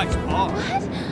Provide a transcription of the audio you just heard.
Nice bar. What?